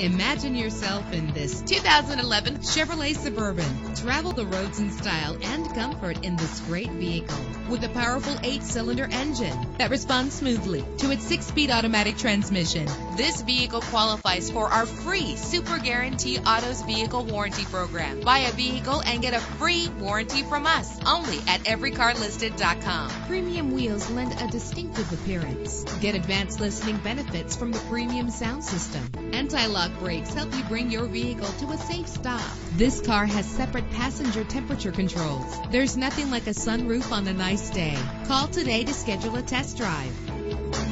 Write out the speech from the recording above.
Imagine yourself in this 2011 Chevrolet Suburban. Travel the roads in style and comfort in this great vehicle with a powerful eight-cylinder engine that responds smoothly to its six-speed automatic transmission. This vehicle qualifies for our free Super Guarantee Autos Vehicle Warranty Program. Buy a vehicle and get a free warranty from us only at everycarlisted.com. Premium wheels lend a distinctive appearance. Get advanced listening benefits from the premium sound system. Anti-lock brakes help you bring your vehicle to a safe stop. This car has separate passenger temperature controls. There's nothing like a sunroof on a nice day. Call today to schedule a test drive.